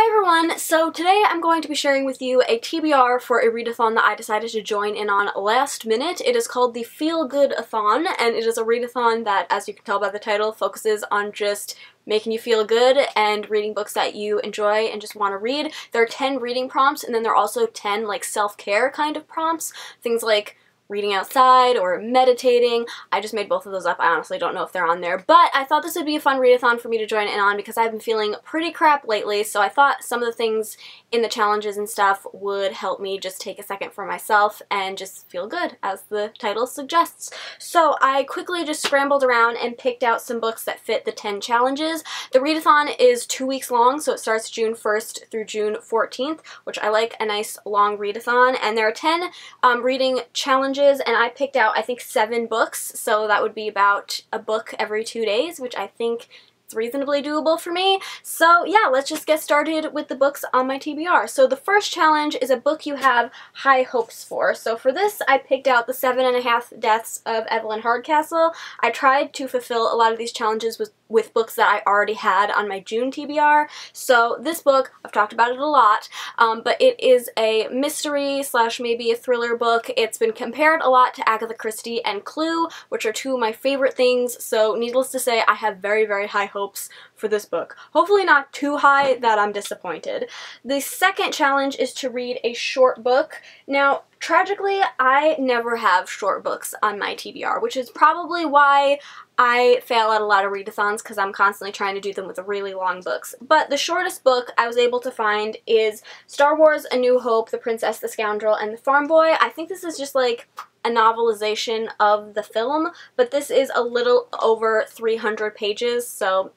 Hi everyone! So today I'm going to be sharing with you a TBR for a readathon that I decided to join in on last minute. It is called the Feel Good-a-thon and it is a readathon that, as you can tell by the title, focuses on just making you feel good and reading books that you enjoy and just want to read. There are 10 reading prompts and then there are also 10 like self-care kind of prompts. Things like reading outside or meditating. I just made both of those up. I honestly don't know if they're on there. But I thought this would be a fun readathon for me to join in on because I've been feeling pretty crap lately. So I thought some of the things in the challenges and stuff would help me just take a second for myself and just feel good, as the title suggests. So I quickly just scrambled around and picked out some books that fit the 10 challenges. The readathon is two weeks long, so it starts June 1st through June 14th, which I like a nice long readathon. And there are 10 um, reading challenges challenges and I picked out I think seven books so that would be about a book every two days which I think it's reasonably doable for me. So yeah, let's just get started with the books on my TBR. So the first challenge is a book you have high hopes for. So for this, I picked out The Seven and a Half Deaths of Evelyn Hardcastle. I tried to fulfill a lot of these challenges with with books that I already had on my June TBR. So this book, I've talked about it a lot, um, but it is a mystery slash maybe a thriller book. It's been compared a lot to Agatha Christie and Clue, which are two of my favorite things, so needless to say, I have very, very high hopes for this book. Hopefully not too high that I'm disappointed. The second challenge is to read a short book. Now, tragically, I never have short books on my TBR, which is probably why I fail at a lot of readathons because I'm constantly trying to do them with really long books. But the shortest book I was able to find is Star Wars A New Hope, The Princess, the Scoundrel, and the Farm Boy. I think this is just like a novelization of the film, but this is a little over 300 pages, so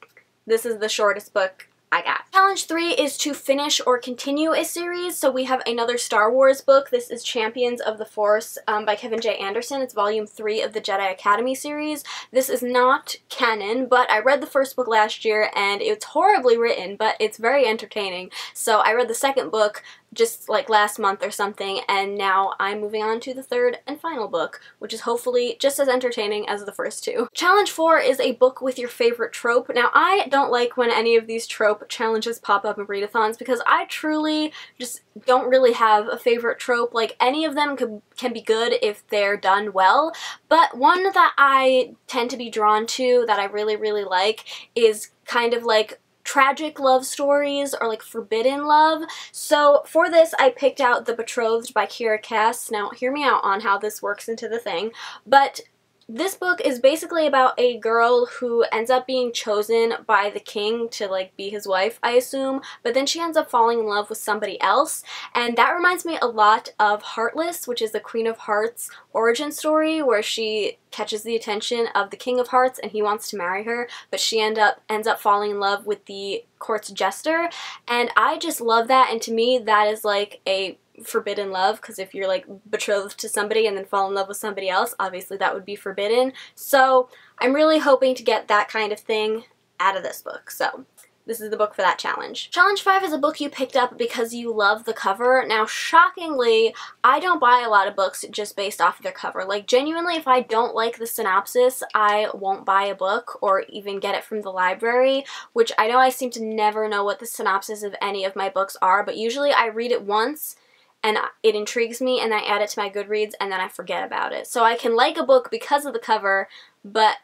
this is the shortest book. Challenge 3 is to finish or continue a series. So we have another Star Wars book. This is Champions of the Force um, by Kevin J. Anderson. It's volume 3 of the Jedi Academy series. This is not canon, but I read the first book last year and it's horribly written, but it's very entertaining. So I read the second book just like last month or something, and now I'm moving on to the third and final book, which is hopefully just as entertaining as the first two. Challenge 4 is a book with your favorite trope. Now, I don't like when any of these trope challenges pop up in readathons because I truly just don't really have a favorite trope. Like, any of them could, can be good if they're done well, but one that I tend to be drawn to that I really, really like is kind of like tragic love stories or like forbidden love. So for this I picked out The Betrothed by Kiera Cass. Now hear me out on how this works into the thing. But this book is basically about a girl who ends up being chosen by the king to like be his wife, I assume, but then she ends up falling in love with somebody else, and that reminds me a lot of Heartless, which is the Queen of Hearts origin story where she catches the attention of the King of Hearts and he wants to marry her, but she end up ends up falling in love with the court's jester, and I just love that, and to me that is like a forbidden love because if you're like betrothed to somebody and then fall in love with somebody else, obviously that would be forbidden. So I'm really hoping to get that kind of thing out of this book. So this is the book for that challenge. Challenge 5 is a book you picked up because you love the cover. Now, shockingly, I don't buy a lot of books just based off of their cover. Like, genuinely, if I don't like the synopsis, I won't buy a book or even get it from the library, which I know I seem to never know what the synopsis of any of my books are, but usually I read it once and it intrigues me and I add it to my Goodreads and then I forget about it. So I can like a book because of the cover, but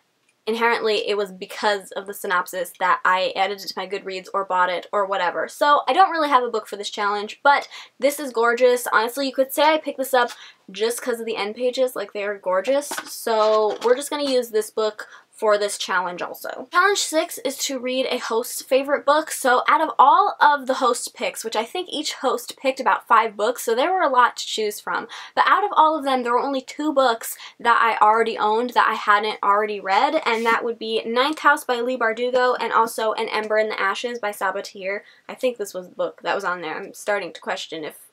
inherently it was because of the synopsis that I added it to my Goodreads or bought it or whatever. So I don't really have a book for this challenge, but this is gorgeous. Honestly, you could say I picked this up just because of the end pages, like they are gorgeous. So we're just going to use this book for this challenge also. Challenge 6 is to read a host's favorite book. So out of all of the host picks, which I think each host picked about five books, so there were a lot to choose from. But out of all of them, there were only two books that I already owned that I hadn't already read, and that would be Ninth House by Leigh Bardugo and also An Ember in the Ashes by Sabaa Tahir. I think this was the book that was on there. I'm starting to question if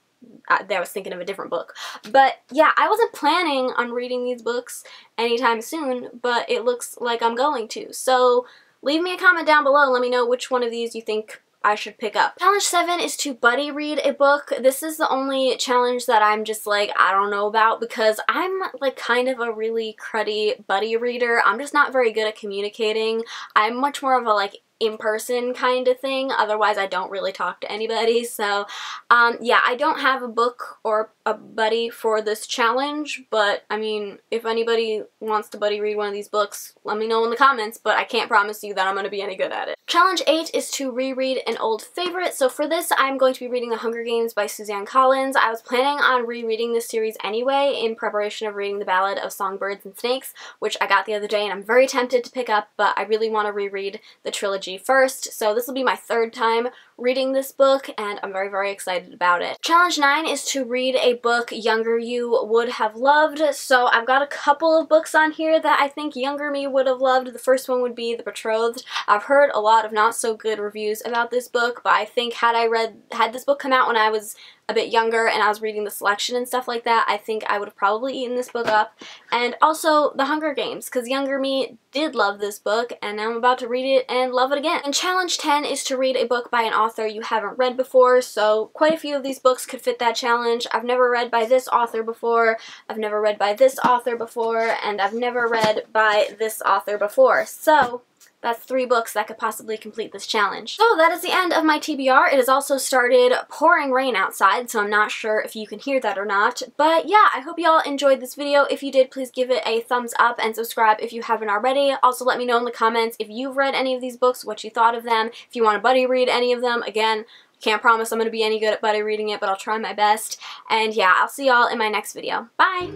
I, I was thinking of a different book. But yeah, I wasn't planning on reading these books anytime soon, but it looks like I'm going to. So leave me a comment down below. Let me know which one of these you think I should pick up. Challenge 7 is to buddy read a book. This is the only challenge that I'm just like, I don't know about because I'm like kind of a really cruddy buddy reader. I'm just not very good at communicating. I'm much more of a like in person kind of thing. Otherwise, I don't really talk to anybody. So, um, yeah, I don't have a book or a buddy for this challenge, but I mean, if anybody wants to buddy read one of these books, let me know in the comments, but I can't promise you that I'm going to be any good at it. Challenge 8 is to reread an old favorite. So for this, I'm going to be reading The Hunger Games by Suzanne Collins. I was planning on rereading this series anyway in preparation of reading The Ballad of Songbirds and Snakes, which I got the other day and I'm very tempted to pick up, but I really want to reread the trilogy first. So this will be my third time reading this book and I'm very, very excited about it. Challenge 9 is to read a book younger you would have loved. So I've got a couple of books on here that I think younger me would have loved. The first one would be The Betrothed. I've heard a lot of not so good reviews about this book, but I think had I read, had this book come out when I was a bit younger and I was reading the selection and stuff like that, I think I would have probably eaten this book up. And also The Hunger Games, because younger me did love this book, and now I'm about to read it and love it again. And challenge 10 is to read a book by an author you haven't read before, so quite a few of these books could fit that challenge. I've never read by this author before, I've never read by this author before, and I've never read by this author before. So, that's three books that could possibly complete this challenge. So that is the end of my TBR. It has also started pouring rain outside, so I'm not sure if you can hear that or not. But yeah, I hope you all enjoyed this video. If you did, please give it a thumbs up and subscribe if you haven't already. Also, let me know in the comments if you've read any of these books, what you thought of them, if you want to buddy read any of them. Again, can't promise I'm going to be any good at buddy reading it, but I'll try my best. And yeah, I'll see y'all in my next video. Bye!